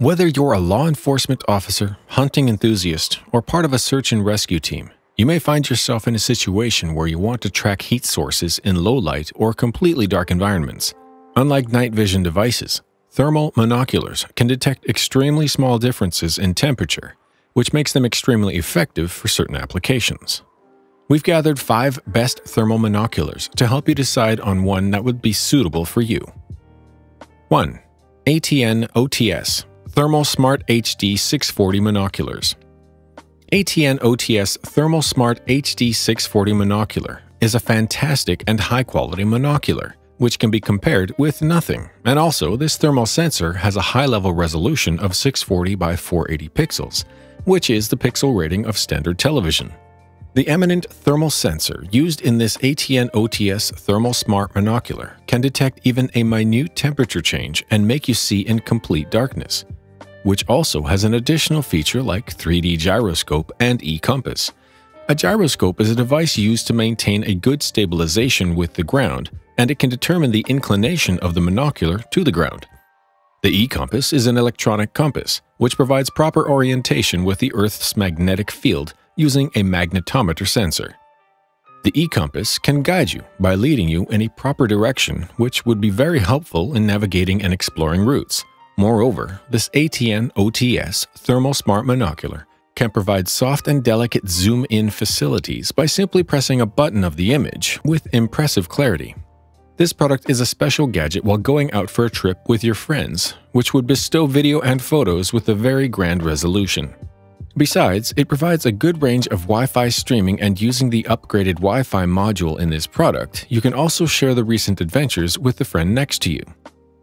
Whether you're a law enforcement officer, hunting enthusiast, or part of a search and rescue team, you may find yourself in a situation where you want to track heat sources in low light or completely dark environments. Unlike night vision devices, thermal monoculars can detect extremely small differences in temperature, which makes them extremely effective for certain applications. We've gathered five best thermal monoculars to help you decide on one that would be suitable for you. 1. ATN OTS Thermal Smart HD 640 Monoculars ATN OTS Thermal Smart HD 640 Monocular is a fantastic and high-quality monocular, which can be compared with nothing. And also, this thermal sensor has a high-level resolution of 640 by 480 pixels, which is the pixel rating of standard television. The eminent thermal sensor used in this ATN OTS Thermal Smart Monocular can detect even a minute temperature change and make you see in complete darkness, which also has an additional feature like 3D gyroscope and e-compass. A gyroscope is a device used to maintain a good stabilization with the ground, and it can determine the inclination of the monocular to the ground. The e-compass is an electronic compass, which provides proper orientation with the Earth's magnetic field using a magnetometer sensor. The e-compass can guide you by leading you in a proper direction, which would be very helpful in navigating and exploring routes. Moreover, this ATN OTS Thermal Smart Monocular can provide soft and delicate zoom-in facilities by simply pressing a button of the image with impressive clarity. This product is a special gadget while going out for a trip with your friends, which would bestow video and photos with a very grand resolution. Besides, it provides a good range of Wi-Fi streaming and using the upgraded Wi-Fi module in this product, you can also share the recent adventures with the friend next to you.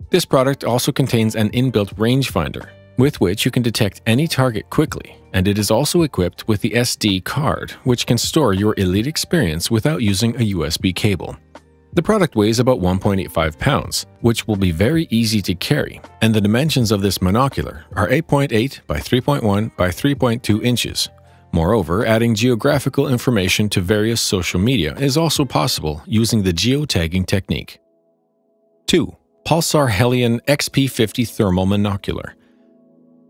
This product also contains an inbuilt rangefinder, with which you can detect any target quickly, and it is also equipped with the SD card, which can store your Elite experience without using a USB cable. The product weighs about 1.85 pounds, which will be very easy to carry, and the dimensions of this monocular are 8.8 by 3.1 by 3.2 inches. Moreover, adding geographical information to various social media is also possible using the geotagging technique. 2. Pulsar Helion XP50 Thermal Monocular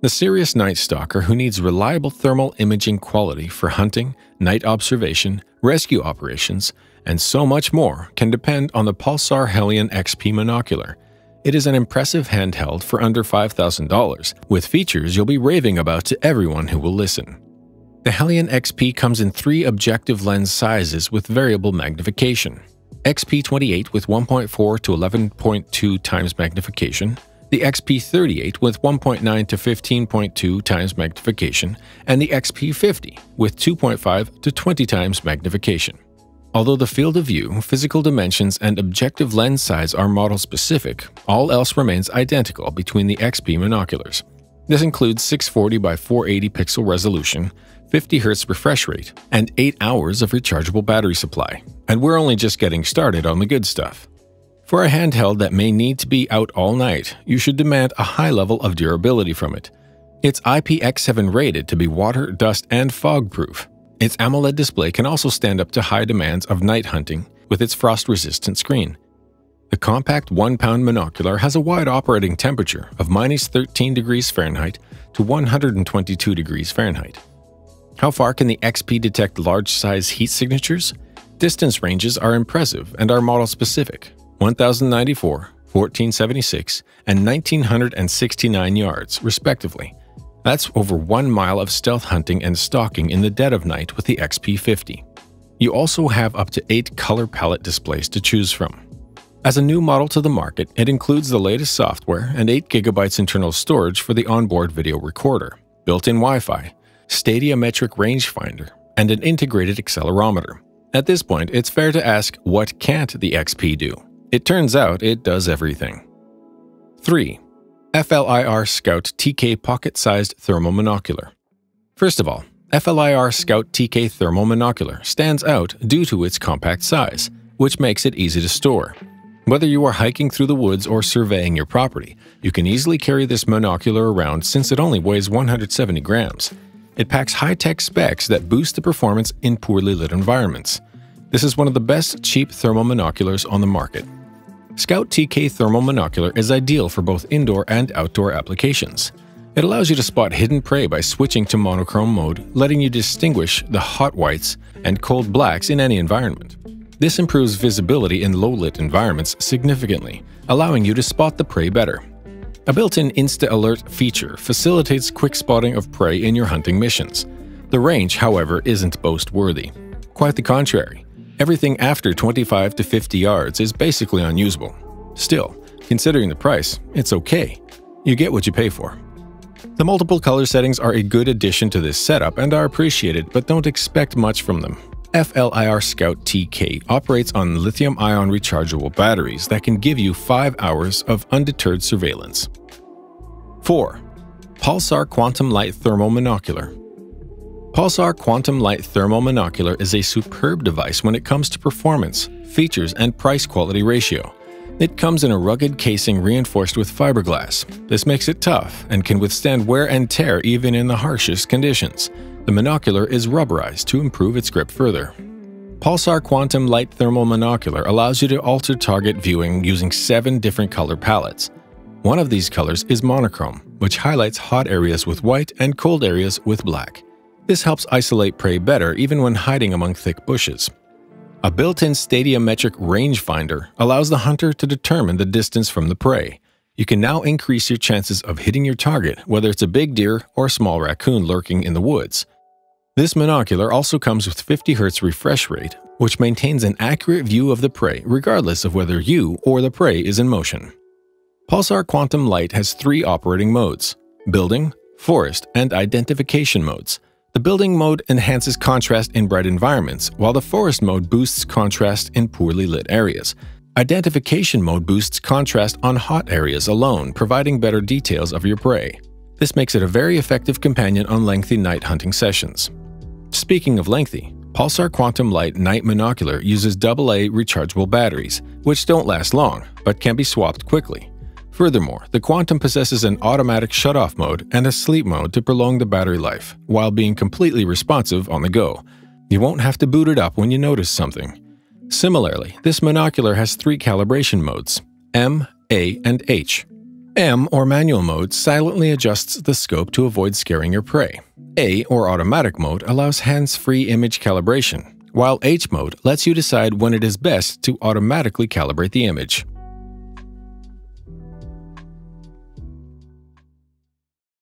The serious night stalker who needs reliable thermal imaging quality for hunting, night observation, rescue operations, and so much more can depend on the Pulsar Helion XP monocular. It is an impressive handheld for under $5,000, with features you'll be raving about to everyone who will listen. The Helion XP comes in three objective lens sizes with variable magnification. XP28 with 1.4 to 11.2 times magnification, the XP38 with 1.9 to 15.2 times magnification, and the XP50 with 2.5 to 20 times magnification. Although the field of view, physical dimensions, and objective lens size are model-specific, all else remains identical between the XP monoculars. This includes 640 by 480 pixel resolution, 50 Hz refresh rate, and 8 hours of rechargeable battery supply. And we're only just getting started on the good stuff. For a handheld that may need to be out all night, you should demand a high level of durability from it. It's IPX7 rated to be water, dust, and fog proof, its AMOLED display can also stand up to high demands of night hunting with its frost-resistant screen. The compact 1-pound monocular has a wide operating temperature of minus 13 degrees Fahrenheit to 122 degrees Fahrenheit. How far can the XP detect large-size heat signatures? Distance ranges are impressive and are model-specific 1094, 1476, and 1969 yards, respectively, that's over one mile of stealth hunting and stalking in the dead of night with the XP50. You also have up to 8 color palette displays to choose from. As a new model to the market, it includes the latest software and 8GB internal storage for the onboard video recorder, built-in Wi-Fi, Stadiometric rangefinder, and an integrated accelerometer. At this point, it's fair to ask, what can't the XP do? It turns out it does everything. 3. FLIR Scout TK pocket-sized thermal monocular. First of all, FLIR Scout TK thermal monocular stands out due to its compact size, which makes it easy to store. Whether you are hiking through the woods or surveying your property, you can easily carry this monocular around since it only weighs 170 grams. It packs high-tech specs that boost the performance in poorly lit environments. This is one of the best cheap thermal monoculars on the market. Scout TK Thermal Monocular is ideal for both indoor and outdoor applications. It allows you to spot hidden prey by switching to monochrome mode, letting you distinguish the hot whites and cold blacks in any environment. This improves visibility in low-lit environments significantly, allowing you to spot the prey better. A built-in Insta Alert feature facilitates quick spotting of prey in your hunting missions. The range, however, isn't boast-worthy. Quite the contrary. Everything after 25 to 50 yards is basically unusable. Still, considering the price, it's okay. You get what you pay for. The multiple color settings are a good addition to this setup and are appreciated, but don't expect much from them. FLIR Scout TK operates on lithium-ion rechargeable batteries that can give you 5 hours of undeterred surveillance. 4. Pulsar Quantum Lite Thermal Monocular Pulsar Quantum Lite Thermal Monocular is a superb device when it comes to performance, features, and price-quality ratio. It comes in a rugged casing reinforced with fiberglass. This makes it tough and can withstand wear and tear even in the harshest conditions. The monocular is rubberized to improve its grip further. Pulsar Quantum Lite Thermal Monocular allows you to alter target viewing using seven different color palettes. One of these colors is monochrome, which highlights hot areas with white and cold areas with black. This helps isolate prey better even when hiding among thick bushes. A built-in stadiometric rangefinder allows the hunter to determine the distance from the prey. You can now increase your chances of hitting your target, whether it's a big deer or a small raccoon lurking in the woods. This monocular also comes with 50 Hz refresh rate, which maintains an accurate view of the prey regardless of whether you or the prey is in motion. Pulsar Quantum Lite has three operating modes building, forest, and identification modes. The building mode enhances contrast in bright environments, while the forest mode boosts contrast in poorly lit areas. Identification mode boosts contrast on hot areas alone, providing better details of your prey. This makes it a very effective companion on lengthy night hunting sessions. Speaking of lengthy, Pulsar Quantum Lite Night Monocular uses AA rechargeable batteries, which don't last long, but can be swapped quickly. Furthermore, the Quantum possesses an automatic shut-off mode and a sleep mode to prolong the battery life, while being completely responsive on the go. You won't have to boot it up when you notice something. Similarly, this monocular has three calibration modes, M, A, and H. M, or manual mode, silently adjusts the scope to avoid scaring your prey. A, or automatic mode, allows hands-free image calibration, while H mode lets you decide when it is best to automatically calibrate the image.